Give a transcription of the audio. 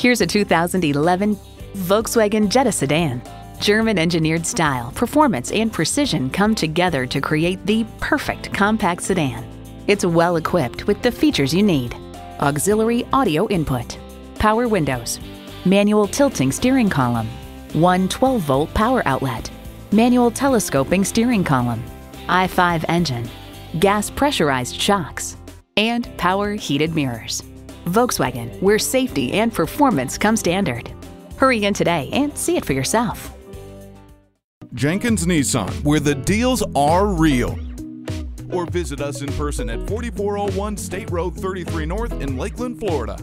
Here's a 2011 Volkswagen Jetta sedan. German engineered style, performance, and precision come together to create the perfect compact sedan. It's well equipped with the features you need auxiliary audio input, power windows, manual tilting steering column, one 12 volt power outlet, manual telescoping steering column, i5 engine, gas pressurized shocks, and power heated mirrors. Volkswagen, where safety and performance come standard. Hurry in today and see it for yourself. Jenkins Nissan, where the deals are real. Or visit us in person at 4401 State Road 33 North in Lakeland, Florida.